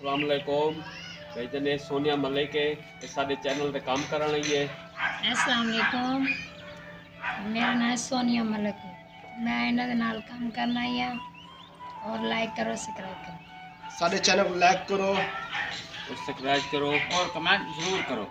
असलकुम भाई जने सोनिया मलिक है। सारे चैनल पे काम कर रही है। असलकुम मेरा नाम सोनिया मलिक मैं इन्होंने काम करना ही है। और लाइक करो सब्सक्राइब करो। सारे चैनल लाइक करो। और सब्सक्राइब करो। और कमेंट ज़रूर करो।